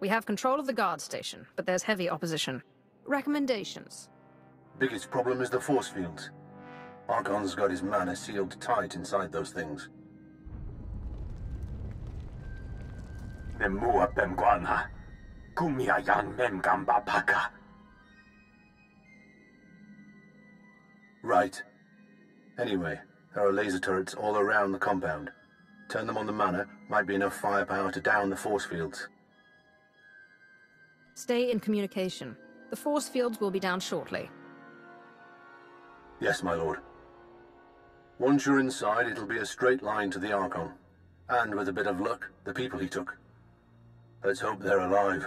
We have control of the guard station, but there's heavy opposition. Recommendations? Biggest problem is the force fields. Archon's got his mana sealed tight inside those things. Kumia yang memgamba paka. Right. Anyway, there are laser turrets all around the compound. Turn them on the manor, might be enough firepower to down the force fields. Stay in communication. The force fields will be down shortly. Yes, my lord. Once you're inside, it'll be a straight line to the Archon. And with a bit of luck, the people he took. Let's hope they're alive.